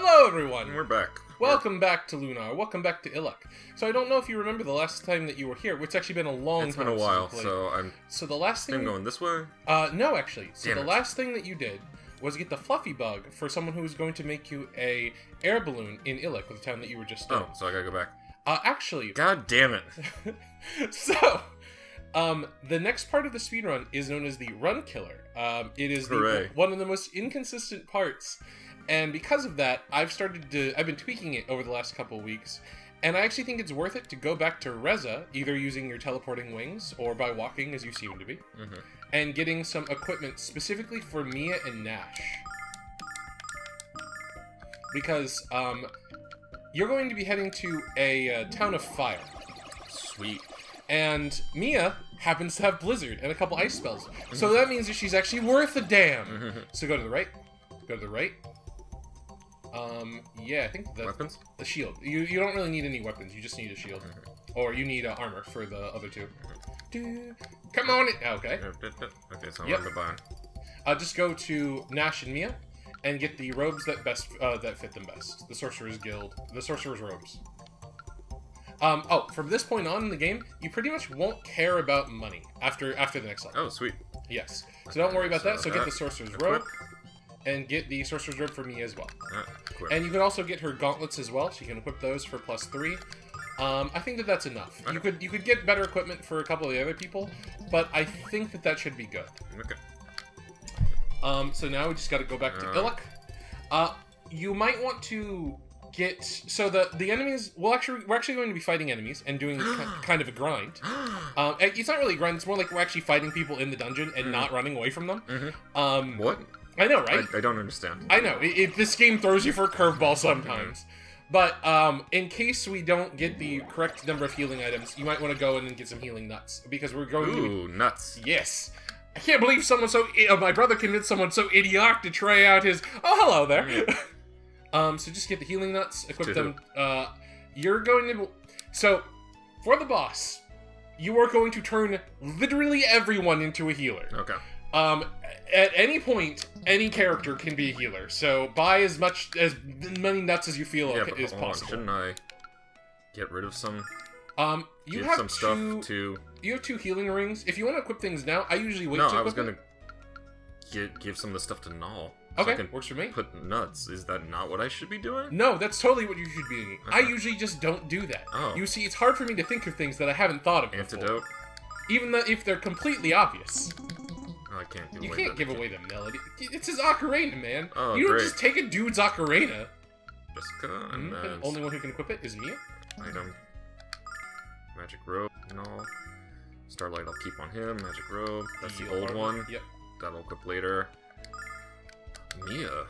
Hello, everyone. We're back. Welcome back to Lunar. Welcome back to Illic. So I don't know if you remember the last time that you were here. It's actually been a long It's time. been a while, so I'm, So the last thing. I'm going this way. Uh, no, actually. So Damn the it. last thing that you did was get the fluffy bug for someone who was going to make you a air balloon in with the town that you were just in. Oh, so I gotta go back. Uh, actually, God damn it. so um, the next part of the speedrun is known as the run killer. Um, it is the, one of the most inconsistent parts, and because of that, I've started to I've been tweaking it over the last couple weeks. And I actually think it's worth it to go back to Reza, either using your teleporting wings or by walking, as you seem to be, Mhm. and getting some equipment specifically for Mia and Nash. Because um, you're going to be heading to a uh, town of fire. Sweet. And Mia happens to have Blizzard and a couple ice spells. So that means that she's actually worth a damn. Mhm. So go to the right. Go to the right. Um, yeah, I think the, Weapons? the shield. You, you don't really need any weapons. You just need a shield. Mm-hmm. Or you need uh, armor for the other two. Do- Come on in. Okay. Okay, so I'm the buy. Uh, just go to Nash and Mia and get the robes that best uh, that fit them best. The Sorcerer's Guild, the Sorcerer's robes. Um, oh, from this point on in the game, you pretty much won't care about money after after the next level. Oh, sweet. Yes. So don't worry about that. So So get the Sorcerer's robe and get the Sorcerer's robe for me as well. Ah. And you can also get her gauntlets as well. She can equip those for plus three. Um, I think that that's enough. You could you could get better equipment for a couple of the other people, but I think that that should be good. okay. Um, so now we just got to go back to Uh. Illic. Uh, you might want to get so the the enemies. Well, actually, we're actually going to be fighting enemies and doing kind of a grind. Um, it's not really a grind. It's more like we're actually fighting people in the dungeon and Mhm. not running away from them. Mhm. Um, What? I know, right? I, I don't understand. I know. It, it, this game throws you for a curveball sometimes. But um, in case we don't get the correct number of healing items, you might want to go in and get some healing nuts because we're going to. Be, Ooh, nuts. yes. I can't believe someone so. Uh, my brother convinced someone so idiotic to try out his. Oh, hello there. um, so just get the healing nuts, equip To them. Uh, you're going to. So, for the boss, you are going to turn literally everyone into a healer. Okay. Um, at any point, any character can be a healer. So buy as much as many nuts as you feel Yeah, okay, but is hold on. possible. Shouldn't I get rid of some, Um, you have some stuff two. to... You have two healing rings. If you want to equip things now, I usually wait No, to I was gonna get, give some of the stuff to Nall. So Okay, I can works for me. put nuts. Is that not what I should be doing? No, that's totally what you should be doing. I usually just don't do that. Oh. You see, it's hard for me to think of things that I haven't thought of before, Antidote? even though if they're completely obvious. Oh, I can't give You away can't the- give away the melody. It's his ocarina, man. Oh, you don't great. just take a dude's ocarina. And Mhm, then only one who can equip it is Mia. item. Magic robe, Nall. Starlight I'll keep on him. Magic robe. That's the old armor. one. Yep. That'll equip later. Mia.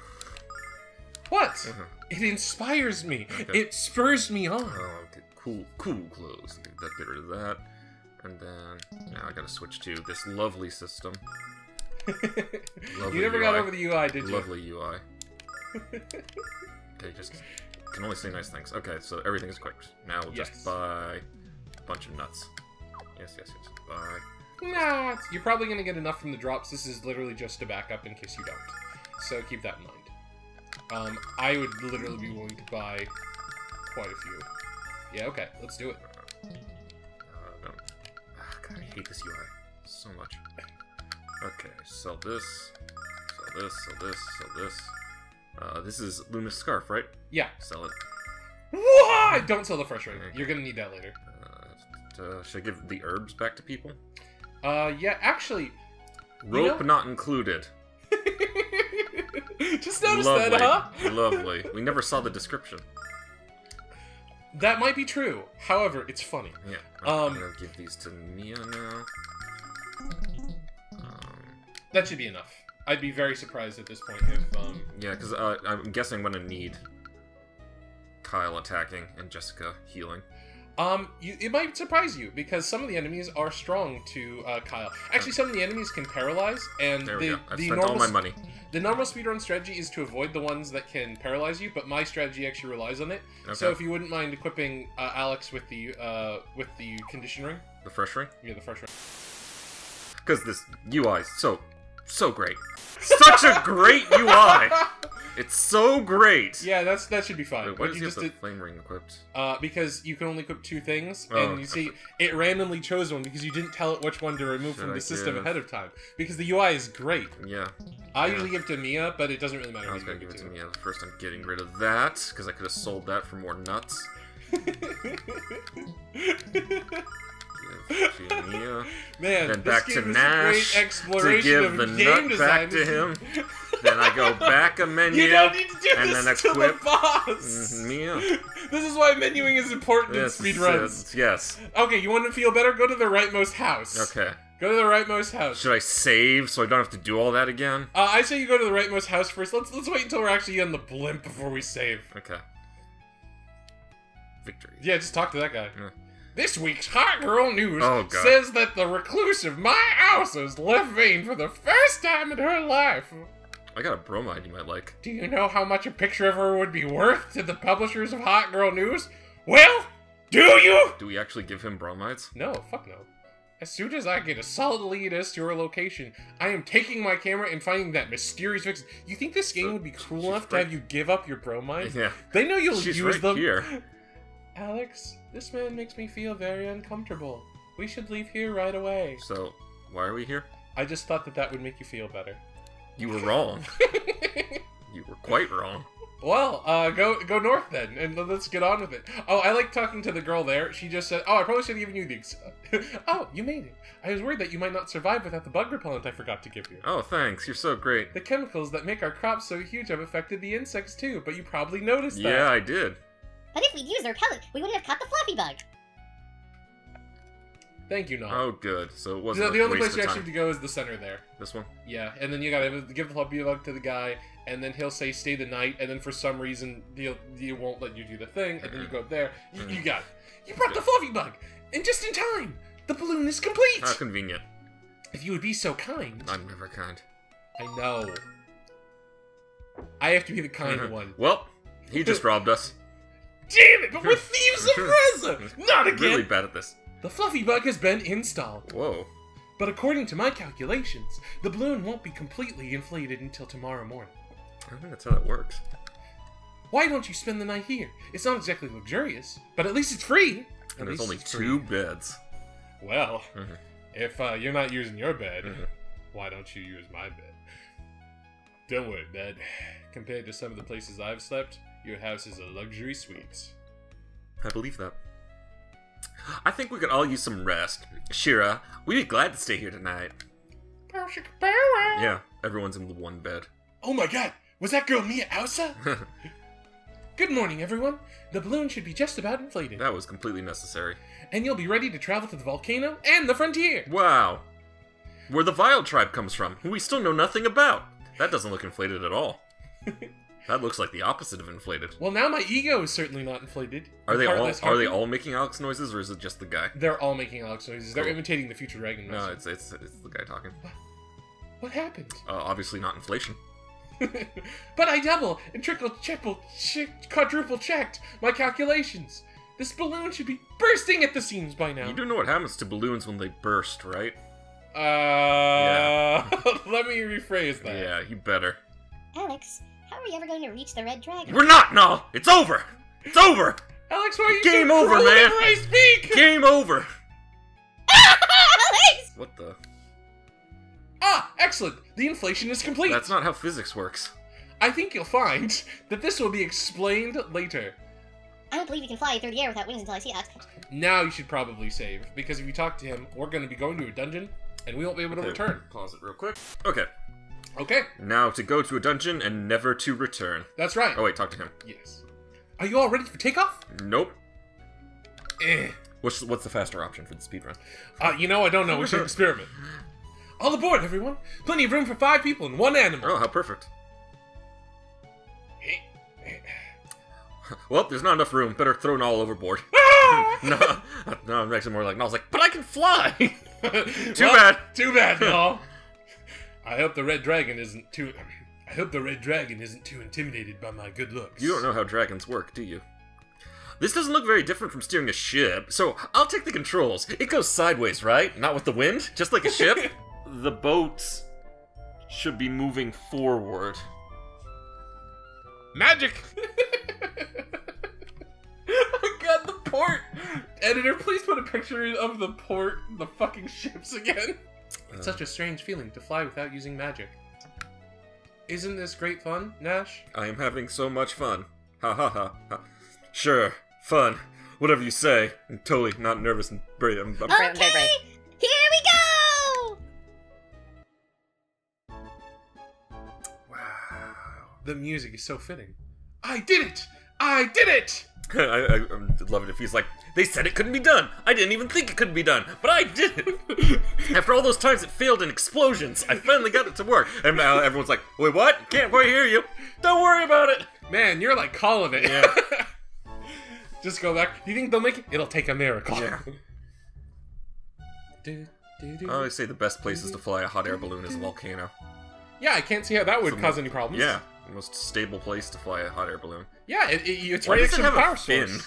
What? Uh-huh. It inspires me. Okay. It spurs me on. Oh, okay. Cool, cool clothes. That, get rid of that. And then now I gotta switch to this lovely system. Lovely you never got over the UI, did you? Lovely UI. okay, just can only say nice things. Okay, so everything is equipped. Now we'll Yes. just buy a bunch of nuts. Yes, yes, yes. Buy. Nah, you're probably gonna get enough from the drops. This is literally just a backup in case you don't. So keep that in mind. Um, I would literally be willing to buy quite a few. Yeah, okay, let's do it. Hate this UI so much. Okay, sell this, sell this, sell this, sell this. Uh, this is Luna's scarf, right? Yeah. Sell it. What? Don't sell the fresh ring. You're gonna need that later. Uh, uh, should I give the herbs back to people? Uh, yeah, actually. Rope know- not included. Just noticed Lovely. that, huh? Lovely. We never saw the description. That might be true. However, it's funny. Yeah. I'm Um, gonna give these to Mia now. Um, That should be enough. I'd be very surprised at this point if um, yeah, because uh, I'm guessing I'm gonna need Kyle attacking and Jessica healing. Um, you, it might surprise you because some of the enemies are strong to uh, Kyle. Actually, some of the enemies can paralyze, and There the the spent normal all my money. the normal speedrun strategy is to avoid the ones that can paralyze you. But my strategy actually relies on it. Okay. So if you wouldn't mind equipping uh, Alex with the uh, with the condition ring, The fresh ring? yeah, the fresh ring. Because this UI is so, so great. Such a great UI! It's so great. Yeah, that's that should be fine. Wait, why does you he have just the did, flame ring equipped? uh, because you can only equip two things, Oh, and you see it randomly chose one because you didn't tell it which one to remove Should from I the system give- ahead of time. Because the UI is great. Yeah, I Yeah. usually give it to Mia, but it doesn't really matter. I was gonna give it to to. Mia. First, I'm getting rid of that because I could have sold that for more nuts. Give. Man, Then this back game to Nash exploration give of the game nut design. back to him. Then I go back a menu. You don't need to do and this then to equip- the boss. Mia. This is why menuing is important Yes, in speedruns. yes, yes. Okay, you want to feel better? Go to the rightmost house. Okay. Go to the rightmost house. Should I save so I don't have to do all that again? Uh, I say you go to the rightmost house first. Let's let's wait until we're actually on the blimp before we save. Okay. Victory. Yeah, just talk to that guy. Yeah. This week's Hot Girl News Oh, says that the recluse of my house has left Vane for the first time in her life. I got a bromide you might like. Do you know how much a picture of her would be worth to the publishers of Hot Girl News? Well, do you? Do we actually give him bromides? No, fuck no. As soon as I get a solid lead as to your location, I am taking my camera and finding that mysterious vixen. You think this game So, would be cruel enough to have you give up your bromide? Yeah. They know you'll She's use right them. here. Alex, this man makes me feel very uncomfortable. We should leave here right away. So, why are we here? I just thought that that would make you feel better. You were wrong. you were quite wrong. well, uh, go go north then, and let's get on with it. Oh, I like talking to the girl there. She just said, "Oh, I probably should have given you the." Oh, you made it. I was worried that you might not survive without the bug repellent I forgot to give you. Oh, thanks. You're so great. The chemicals that make our crops so huge have affected the insects too, but you probably noticed that. Yeah, I did. But if we'd used our pellet, we wouldn't have caught the fluffy bug. Thank you, Noel. Oh, good. So it wasn't the only place you actually have to go is the center there. This one? Yeah, and then you gotta give the fluffy bug to the guy, and then he'll say stay the night, and then for some reason he'll he won't let you do the thing, and then you go there. You, you got it. You brought the fluffy bug, and just in time. The balloon is complete. How convenient. if you would be so kind. I'm never kind. I know. I have to be the kind mm-hmm. one. Well, he just robbed us. Damn it! But we're thieves of Reza. Not again. I'm really bad at this. The fluffy bug has been installed. Whoa. But according to my calculations, the balloon won't be completely inflated until tomorrow morning. I think that's how that works. Why don't you spend the night here? It's not exactly luxurious, but at least it's free. At And there's only it's free. two beds. Well, Mhm. if uh, you're not using your bed, Mhm. why don't you use my bed? Don't worry, bed. Compared to some of the places I've slept, your house is a luxury suite. I believe that. I think we could all use some rest. Shira, we'd be glad to stay here tonight. Yeah, everyone's in the one bed. Oh my god, was that girl Mia Ausa? Good morning, everyone. The balloon should be just about inflated, that was completely necessary. and you'll be ready to travel to the volcano and the frontier. Wow. Where the Vile tribe comes from, who we still know nothing about. That doesn't look inflated at all. that looks like the opposite of inflated. Well, now my ego is certainly not inflated. Are they all Heartless are they all making Alex noises or is it just the guy? They're all making Alex noises. They're imitating the future dragon. No, it's it's it's the guy talking. What happened? Uh, obviously not inflation. but I double and triple, triple, chi- quadruple checked my calculations. This balloon should be bursting at the seams by now. You do know what happens to balloons when they burst, right? Uh, let me rephrase that. Yeah, you better. Alex, how are we ever going to reach the red dragon? We're not. No, it's over. It's over. Alex, why are you Game so over, man. whenever I speak? Game over. Alex! What the? Ah, excellent. The inflation is complete. That's not how physics works. I think you'll find that this will be explained later. I don't believe you can fly through the air without wings until I see that. Now you should probably save because if you talk to him, we're going to be going to a dungeon and we won't be able to return. Pause it real quick. Okay. Okay, Now to go to a dungeon and never to return. that's right. Oh wait, talk to him. Yes. Are you all ready for takeoff? Nope. Eh. What's what's the faster option for the speedrun? Uh, you know, I don't know. We should experiment. All aboard, everyone! Plenty of room for five people and one animal. Oh, how perfect. Well, there's not enough room. Better throw Nall overboard. no, no, I'm actually more like Nall's like, but I can fly. too bad. Too bad, no. I hope the red dragon isn't too. I hope the red dragon isn't too intimidated by my good looks. You don't know how dragons work, do you? This doesn't look very different from steering a ship, so I'll take the controls. It goes sideways, right? Not with the wind? Just like a ship? the boat should be moving forward. Magic! oh god, the port! Editor, please put a picture of the port, the fucking ships again. It's such a strange feeling to fly without using magic. Isn't this great fun, Nash? I am having so much fun. Ha ha ha ha. Sure, fun. Whatever you say. I'm totally not nervous and brave. I'm, I'm, Okay, brave. here we go! wow. The music is so fitting. I did it! I did it! I, I'd love it if he's like, they said it couldn't be done. I didn't even think it couldn't be done, but I did it. After all those times it failed in explosions, I finally got it to work. And now everyone's like, wait, what? Can't quite hear you. Don't worry about it. Man, you're like calling it. Yeah. Just go back. You think they'll make it? It'll take a miracle. Yeah. I always say the best places to fly a hot air balloon is a volcano. yeah, I can't see how that would cause any problems. Yeah, the most stable place to fly a hot air balloon. Yeah, it, it, it's Why right does next it to have the a power fin? source.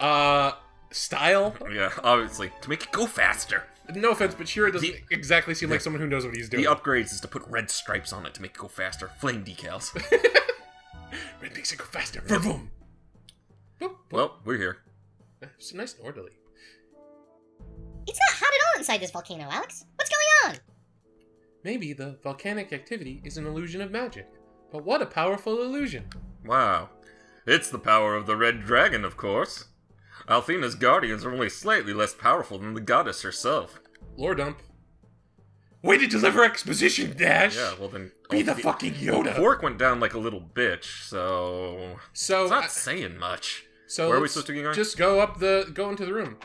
Uh, style. Yeah, obviously to make it go faster. No offense, but Shira doesn't The- exactly seem like someone who knows what he's doing. The upgrades is to put red stripes on it to make it go faster. Flame decals. Red makes it go faster. Vroom, vroom. Boop, boop. well, we're here. it's nice and orderly. It's not hot at all inside this volcano, Alex. What's going on? Maybe the volcanic activity is an illusion of magic. But what a powerful illusion. Wow. It's the power of the red dragon, of course. Althena's guardians are only slightly less powerful than the goddess herself. Lore dump. Way to deliver exposition, Dash! Yeah, well then. Be the Althe- fucking Yoda! Quark went down like a little bitch, so So, it's not I- saying much. so Where are we supposed to be going? Just go up the, go into the room.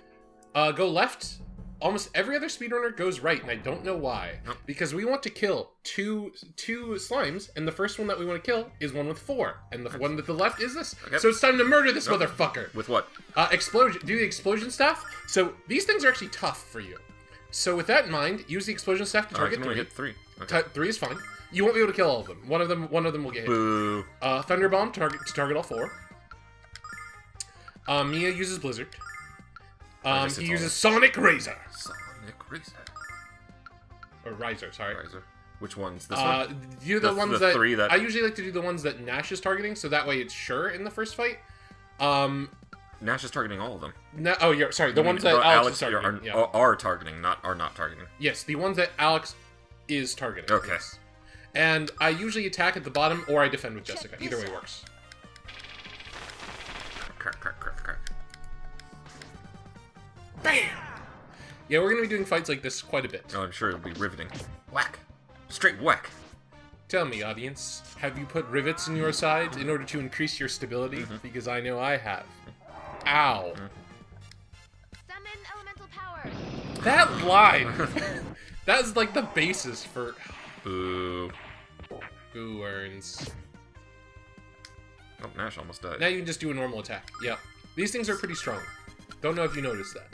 Uh, go left. Almost every other speedrunner goes right, and I don't know why. Because we want to kill two two slimes, and the first one that we want to kill is one with four, and the one with the left is this. Okay. So it's time to murder this Nope. motherfucker. With what? Uh, explosion. Do the explosion staff. So these things are actually tough for you. So with that in mind, use the explosion staff to Oh, I target can only three. hit three. Okay. Three is fine. You won't be able to kill all of them. One of them, one of them will get hit. Boo. Uh, Thunder Bomb target to target all four. Um, Mia uses Blizzard. I Um, he it's uses Sonic Razor Sonic Razor. or Riser. Sorry. Razor. Which one's this Uh, one? do the, The- ones the that, three that- I usually like to do the ones that Nash is targeting, so that way it's sure in the first fight. Um, Nash is targeting all of them. no, oh yeah, sorry, the I mean, ones that uh, Alex, is are, targeting. yeah. are, are targeting, not are not targeting. Yes, the ones that Alex is targeting. Okay. yes. And I usually attack at the bottom or I defend with Jessica. Either way works. Bam! Yeah, we're gonna be doing fights like this quite a bit. Oh, I'm sure it'll be riveting. Whack. Straight whack. Tell me, audience, have you put rivets in your side in order to increase your stability? Mm-hmm. Because I know I have. Ow. Summon elemental power. That line! That's like the basis for Boo. who earns. Oh, Nash almost died. Now you can just do a normal attack. Yep. These things are pretty strong. Don't know if you noticed that.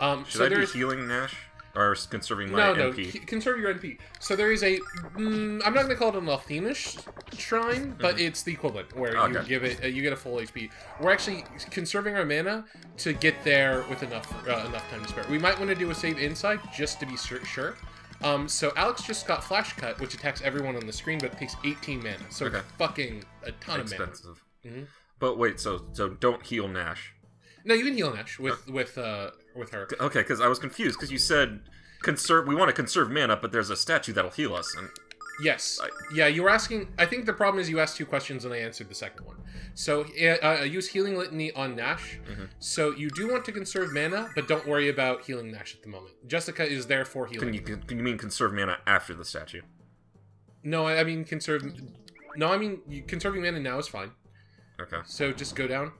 Um, Should so I be healing Nash? Or conserving my no, no, MP? c- conserve your MP. So there is a, mm, I'm not gonna call it an Althemish shrine, but it's the equivalent where you Mm-hmm. Give it, uh, you get a full HP. We're actually conserving our mana to get there with enough uh, enough time to spare. We might want to do a save inside just to be sure. Um, so Alex just got Flash Cut, which attacks everyone on the screen, but it takes 18 mana. So Okay. it's fucking a ton of mana. Expensive. Mhm. But wait, so so don't heal Nash. No, you can heal Nash with with uh with her. Okay, because I was confused because you said conserve. We want to conserve mana, but there's a statue that'll heal us. And Yes. I- yeah, you were asking. I think the problem is you asked two questions and I answered the second one. So uh, uh, use healing litany on Nash. Mhm. So you do want to conserve mana, but don't worry about healing Nash at the moment. Jessica is there for healing. can you can you mean conserve mana after the statue? No, I I mean conserve. No, I mean conserving mana now is fine. Okay. So just go down.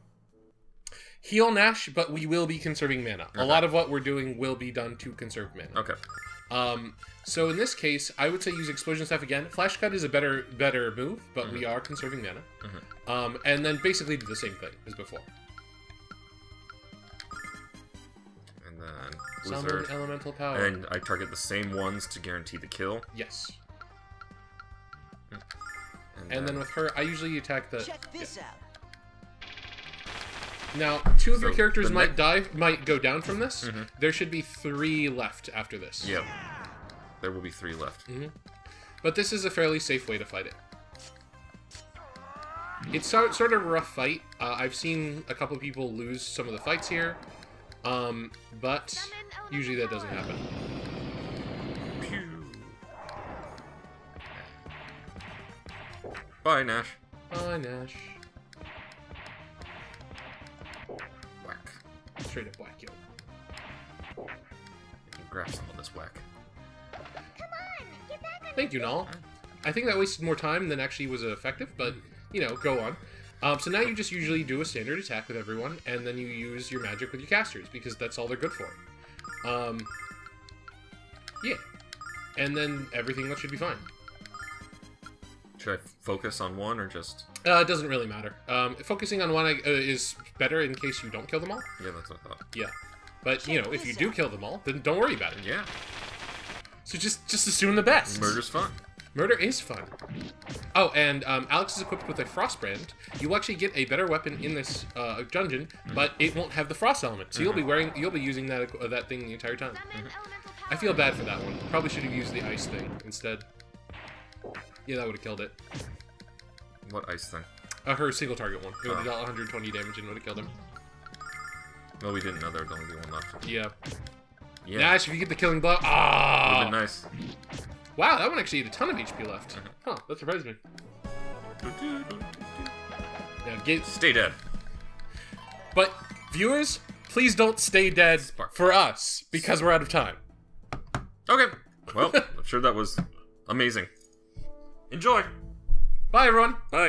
Heal Nash, but we will be conserving mana. A lot of what we're doing will be done to conserve mana. Okay. Um, so in this case, I would say use explosion staff again. Flash cut is a better better move, but we are conserving mana. Mhm. Um, and then basically do the same thing as before. And then Summon elemental power. And I target the same ones to guarantee the kill. yes. And, And then with her, I usually attack the. Check this out. Now, two of your characters might next- die, might go down from this. Mhm. There should be three left after this. Yep. There will be three left. But this is a fairly safe way to fight it. it's sort sort of a rough fight. Uh, I've seen a couple people lose some of the fights here, um, but usually that doesn't happen. Pew. Bye, Nash. Bye, Nash. Straight yo. You can grab some of this whack. Come on, get back on Thank you, Nall. I think that wasted more time than actually was effective, but you know, go on. Um, so now you just usually do a standard attack with everyone, and then you use your magic with your casters because that's all they're good for. Um, yeah, and then everything else should be fine. Should I focus on one or just? Uh, it doesn't really matter. Um, focusing on one uh, is better in case you don't kill them all. Yeah, that's what I thought. Yeah, but you know, if you do kill them all, then don't worry about it. Yeah, So just just assume the best. murder's fun. Murder is fun. Oh, and um, Alex is equipped with a frost brand. You will actually get a better weapon in this uh, dungeon, but it won't have the frost element. So you'll be wearing, you'll be using that uh, that thing the entire time. Summon elemental powers. I feel bad for that one. Probably should have used the ice thing instead. Yeah, that would have killed it. What ice thing? Uh, her single target one. It would have Oh. dealt 120 damage and would have killed him. Well, we didn't know there would only be one left. Yeah. Yeah, Nash, if you get the killing blow. Ah! been nice. Wow, that one actually had a ton of HP left. Huh, that surprised me. Now, get, Stay dead. but viewers, please don't stay dead Spark. for us because we're out of time. Okay. Well, I'm sure that was amazing. Enjoy. Bye, everyone. Bye.